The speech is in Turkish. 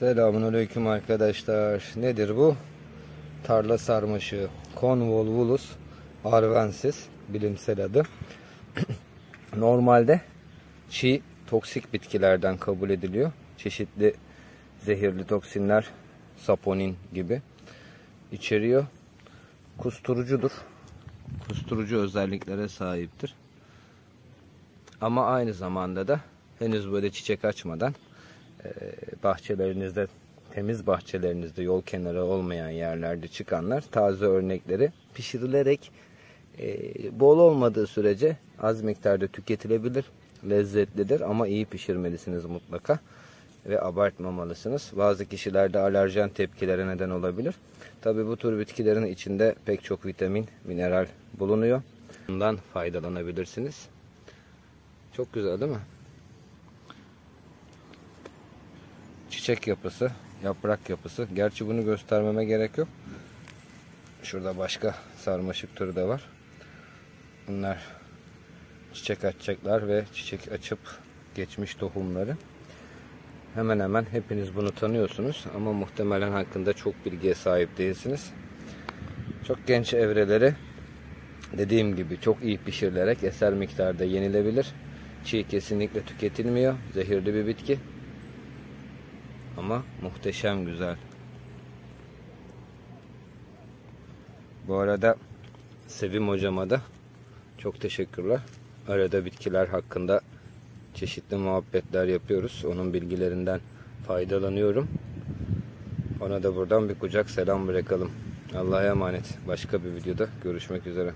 Selamünaleyküm arkadaşlar. Nedir bu? Tarla sarmaşığı. Convolvulus arvensis bilimsel adı. Normalde çiğ toksik bitkilerden kabul ediliyor. Çeşitli zehirli toksinler, saponin gibi içeriyor. Kusturucudur. Kusturucu özelliklere sahiptir. Ama aynı zamanda da henüz böyle çiçek açmadan bahçelerinizde temiz bahçelerinizde yol kenarı olmayan yerlerde çıkanlar taze örnekleri pişirilerek e, bol olmadığı sürece az miktarda tüketilebilir. Lezzetlidir ama iyi pişirmelisiniz mutlaka ve abartmamalısınız. Bazı kişilerde alerjen tepkilere neden olabilir. Tabi bu tür bitkilerin içinde pek çok vitamin, mineral bulunuyor. Bundan faydalanabilirsiniz. Çok güzel değil mi? Çiçek yapısı, yaprak yapısı. Gerçi bunu göstermeme gerek yok. Şurada başka sarmaşık türü de var. Bunlar çiçek açacaklar ve çiçek açıp geçmiş tohumları. Hemen hemen hepiniz bunu tanıyorsunuz ama muhtemelen hakkında çok bilgiye sahip değilsiniz. Çok genç evreleri dediğim gibi çok iyi pişirilerek eser miktarda yenilebilir. Çiğ kesinlikle tüketilmiyor. Zehirli bir bitki. Ama muhteşem güzel. Bu arada Sevim hocama da çok teşekkürler. Arada bitkiler hakkında çeşitli muhabbetler yapıyoruz. Onun bilgilerinden faydalanıyorum. Ona da buradan bir kucak selam bırakalım. Allah'a emanet. Başka bir videoda görüşmek üzere.